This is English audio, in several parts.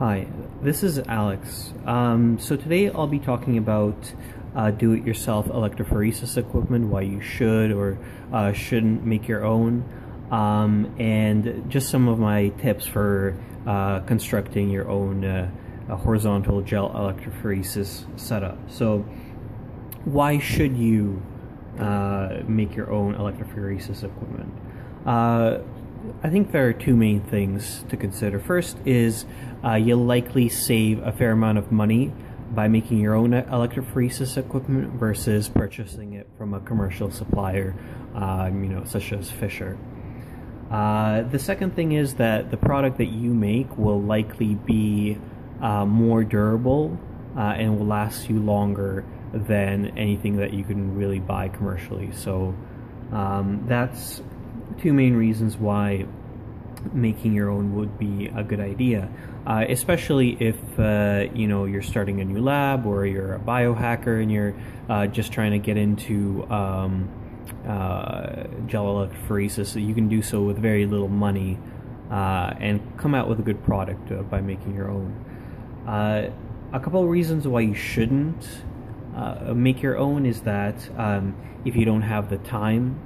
Hi, this is Alex. Um, so today I'll be talking about uh, do-it-yourself electrophoresis equipment, why you should or uh, shouldn't make your own, um, and just some of my tips for uh, constructing your own uh, horizontal gel electrophoresis setup. So why should you uh, make your own electrophoresis equipment? I think there are two main things to consider. First is uh, you'll likely save a fair amount of money by making your own electrophoresis equipment versus purchasing it from a commercial supplier, um, you know, such as Fisher. Uh, the second thing is that the product that you make will likely be uh, more durable uh, and will last you longer than anything that you can really buy commercially. So um, that's two main reasons why making your own would be a good idea, uh, especially if uh, you know you're starting a new lab or you're a biohacker and you're uh, just trying to get into um, uh, gel electrophoresis. You can do so with very little money uh, and come out with a good product uh, by making your own. a couple of reasons why you shouldn't make your own is that um, if you don't have the time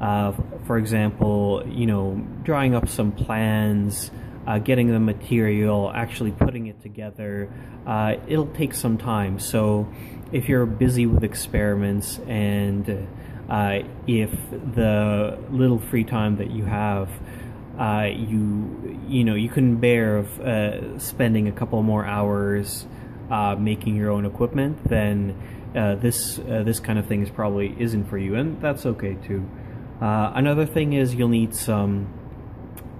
uh, for example, you know, drawing up some plans, uh, getting the material, actually putting it together, uh, it'll take some time. So if you're busy with experiments and uh, if the little free time that you have, uh, you you know you can bear of uh, spending a couple more hours making your own equipment, then this this kind of thing is probably isn't for you, and that's okay too. Uh, another thing is you'll need some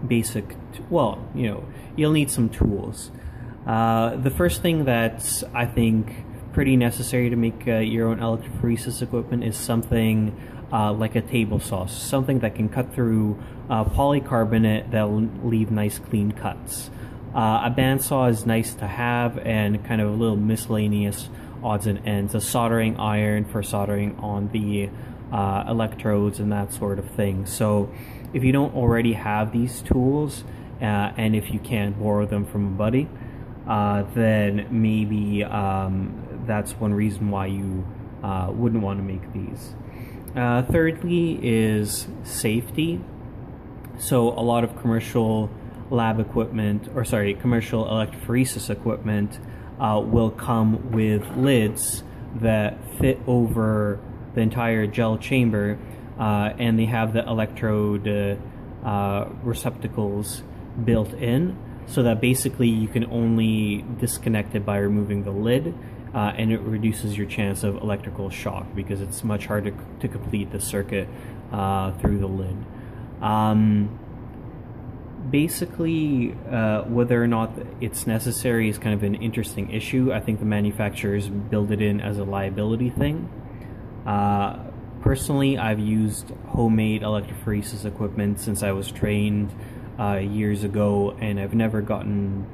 basic, well, you know, you'll need some tools. Uh, the first thing that's, I think, pretty necessary to make uh, your own electrophoresis equipment is something uh, like a table saw, something that can cut through uh, polycarbonate that'll leave nice clean cuts. Uh, a bandsaw is nice to have and kind of a little miscellaneous odds and ends. A soldering iron for soldering on the uh, electrodes and that sort of thing. So if you don't already have these tools, uh, and if you can't borrow them from a buddy, uh, then maybe um, that's one reason why you uh, wouldn't want to make these. Uh, thirdly is safety. So a lot of commercial lab equipment, or sorry, commercial electrophoresis equipment uh, will come with lids that fit over the entire gel chamber, uh, and they have the electrode uh, uh, receptacles built in, so that basically you can only disconnect it by removing the lid, uh, and it reduces your chance of electrical shock because it's much harder to complete the circuit uh, through the lid. Um, basically, uh, whether or not it's necessary is kind of an interesting issue. I think the manufacturers build it in as a liability thing. Uh, personally, I've used homemade electrophoresis equipment since I was trained uh, years ago, and I've never gotten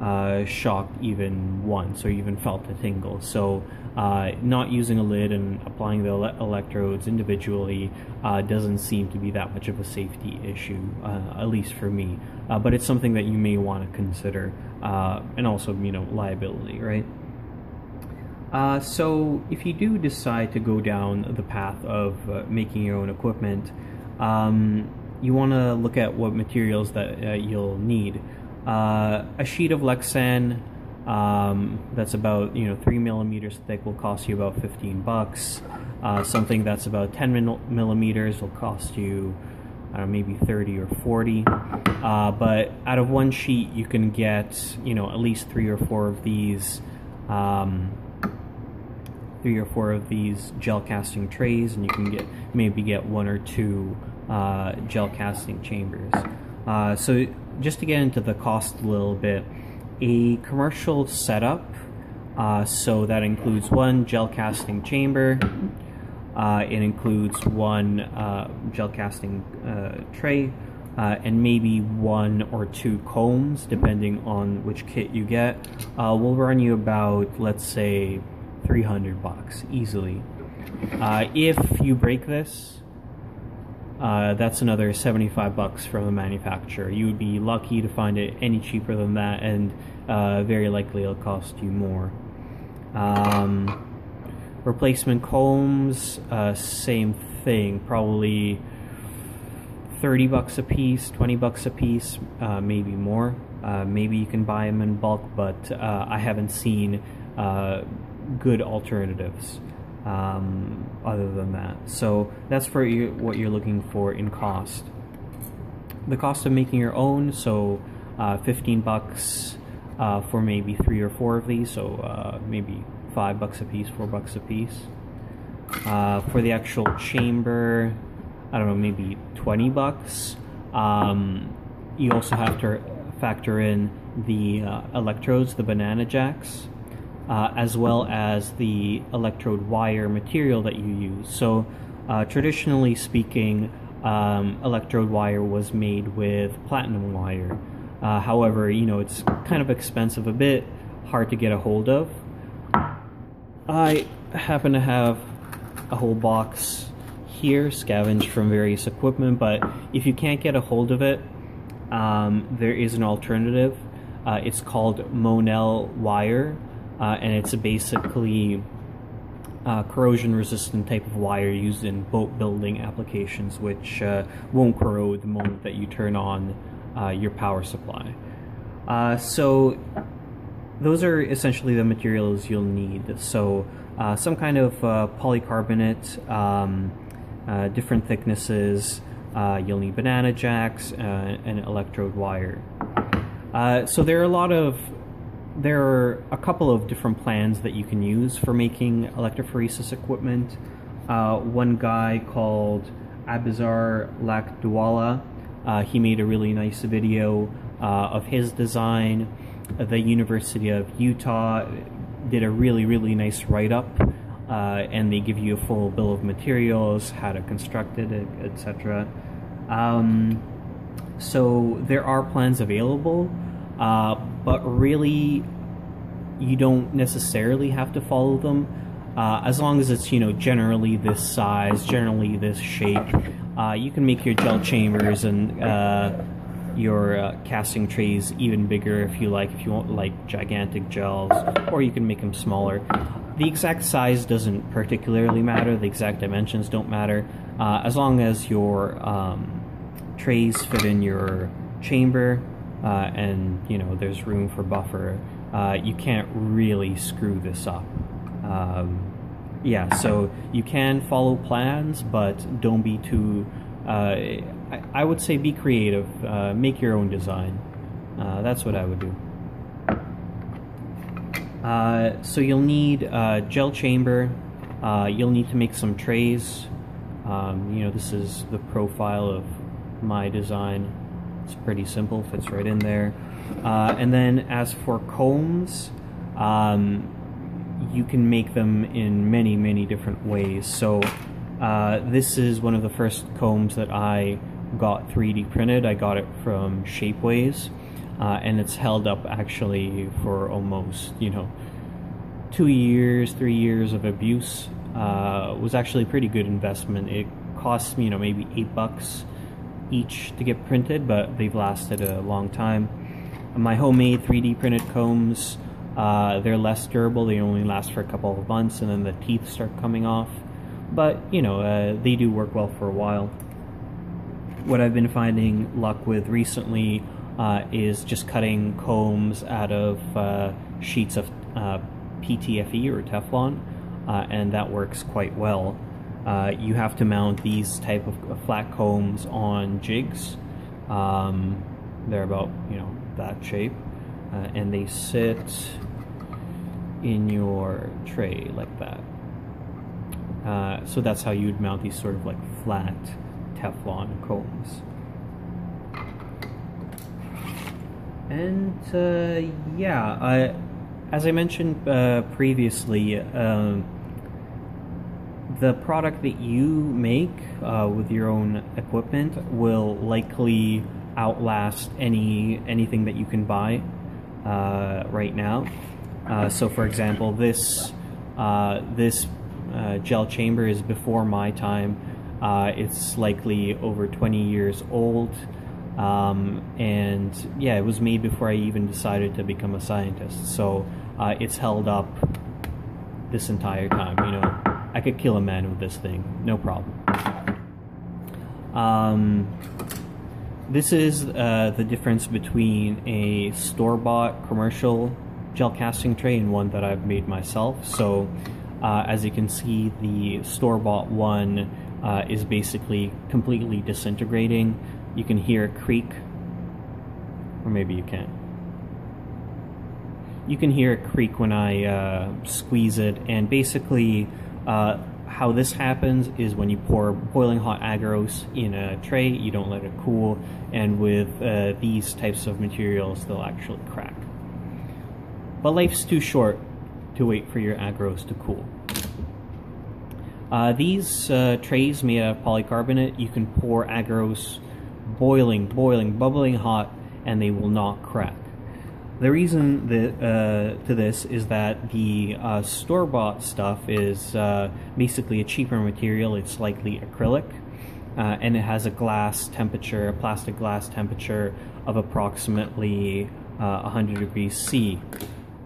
uh, shocked even once or even felt a tingle. So, uh, not using a lid and applying the ele- electrodes individually uh, doesn't seem to be that much of a safety issue, at least for me. But it's something that you may want to consider, and also, you know, liability, right? Uh, so if you do decide to go down the path of uh, making your own equipment, um, you want to look at what materials that uh, you'll need. Uh, a sheet of Lexan um, that's about you know three millimeters thick will cost you about 15 bucks. Uh, something that's about 10 millimeters will cost you know, maybe 30 or 40. Uh, but out of one sheet, you can get you know at least three or four of these. Um, three or four of these gel casting trays, and you can get maybe get one or two uh, gel casting chambers. Uh, so just to get into the cost a little bit, a commercial setup, uh, so that includes one gel casting chamber, uh, it includes one uh, gel casting uh, tray, and maybe one or two combs, depending on which kit you get, will run you about, let's say, 300 bucks easily. Uh, if you break this, uh, that's another 75 bucks from the manufacturer. You would be lucky to find it any cheaper than that, and uh, very likely it'll cost you more. Um, replacement combs, uh, same thing, probably 30 bucks a piece, 20 bucks a piece, uh, maybe more. Uh, maybe you can buy them in bulk, but I haven't seen uh, good alternatives um, other than that. So that's for you, what you're looking for in cost. The cost of making your own, so uh, 15 bucks uh, for maybe three or four of these, so maybe five bucks a piece, four bucks a piece. for the actual chamber, I don't know, maybe 20 bucks. Um, you also have to factor in the uh, electrodes, the banana jacks, uh, as well as the electrode wire material that you use. So, uh, traditionally speaking, um, electrode wire was made with platinum wire. Uh, however, you know, it's kind of expensive a bit, hard to get a hold of. I happen to have a whole box here, scavenged from various equipment, but if you can't get a hold of it, um, there is an alternative. Uh, it's called Monel wire, uh, and it's a basically uh, corrosion resistant type of wire used in boat building applications, which uh, won't corrode the moment that you turn on uh, your power supply. Uh, so, those are essentially the materials you'll need. So, some kind of polycarbonate. Um, uh, different thicknesses. Uh, you'll need banana jacks uh, and electrode wire. Uh, so there are a lot of there are a couple of different plans that you can use for making electrophoresis equipment. Uh, one guy called Abizar Lakdawala, uh, he made a really nice video of his design. The University of Utah did a really, really nice write up uh, and they give you a full bill of materials, how to construct it, etc. Um, so there are plans available, uh, but really, you don't necessarily have to follow them. Uh, as long as it's you know generally this size, generally this shape, uh, you can make your gel chambers and uh, your uh, casting trays even bigger if you like, if you want like gigantic gels, or you can make them smaller. The exact size doesn't particularly matter, the exact dimensions don't matter, uh, as long as your um, trays fit in your chamber uh, and you know there's room for buffer, uh, you can't really screw this up. Um, yeah, so you can follow plans, but don't be too. Uh, I, I, would say be creative, uh, make your own design. Uh, that's what I would do. Uh, so you'll need a gel chamber. Uh, you'll need to make some trays. Um, you know, this is the profile of my design. It's pretty simple, fits right in there. Uh, and then as for combs, um, you can make them in many, many different ways. So uh, this is one of the first combs that I got 3D printed. I got it from Shapeways uh, and it's held up actually for almost you know two years, three years of abuse. Uh, was actually a pretty good investment. It cost me you know maybe eight bucks each to get printed, but they've lasted a long time. My homemade 3D printed combs, uh, they're less durable. They only last for a couple of months, and then the teeth start coming off. But you know, uh, they do work well for a while. What I've been finding luck with recently uh, is just cutting combs out of uh, sheets of uh, PTFE or Teflon, uh, and that works quite well. Uh, you have to mount these type of flat combs on jigs. Um, they're about you know that shape, uh, and they sit in your tray like that. so that's how you'd mount these sort of like flat Teflon combs. And uh, yeah, I, as I mentioned uh, previously, um, the product that you make uh, with your own equipment will likely outlast any anything that you can buy uh, right now. Uh, so, for example, this uh, this gel chamber is before my time. Uh, it's likely over 20 years old. Um, and yeah, it was made before I even decided to become a scientist. So uh, it's held up this entire time. You know, I could kill a man with this thing, no problem. Um, this is uh, the difference between a store bought commercial gel casting tray and one that I've made myself. So, uh, as you can see, the store bought one uh, is basically completely disintegrating. You can hear a creak, or maybe you can't. You can hear a creak when I uh, squeeze it, and basically, uh, how this happens is when you pour boiling hot agarose in a tray, you don't let it cool, and with uh, these types of materials, they'll actually crack. But life's too short to wait for your agarose to cool. Uh, these uh, trays made out of polycarbonate, you can pour agarose boiling, boiling, bubbling hot, and they will not crack. The reason that, uh, to this is that the uh, store bought stuff is uh, basically a cheaper material. It's likely acrylic, uh, and it has a glass temperature, a plastic glass temperature of approximately 100 uh, degrees C,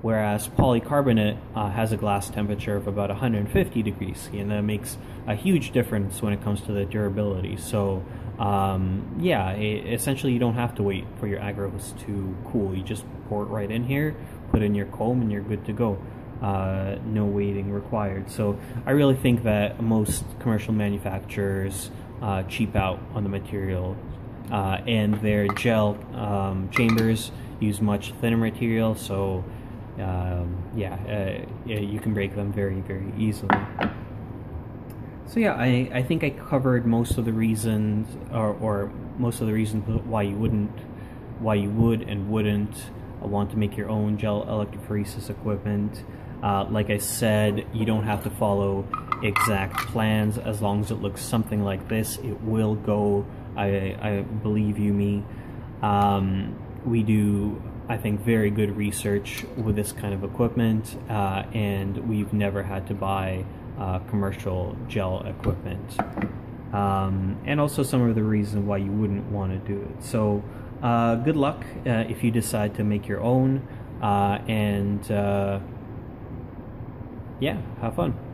whereas polycarbonate uh, has a glass temperature of about 150 degrees C, and that makes a huge difference when it comes to the durability. So um, yeah, it, essentially you don't have to wait for your agarose to cool. You just pour it right in here, put in your comb, and you're good to go. Uh, no waiting required. So I really think that most commercial manufacturers uh, cheap out on the material, uh, and their gel um, chambers use much thinner material. So um, yeah, uh, you can break them very very easily. So yeah, I, I think I covered most of the reasons, or, or most of the reasons why you wouldn't, why you would and wouldn't want to make your own gel electrophoresis equipment. Uh, like I said, you don't have to follow exact plans as long as it looks something like this. It will go. I, I believe you me. Um, we do, I think, very good research with this kind of equipment, uh, and we've never had to buy uh, commercial gel equipment. Um, and also some of the reasons why you wouldn't want to do it. So, uh, good luck uh, if you decide to make your own, uh, and uh, yeah, have fun.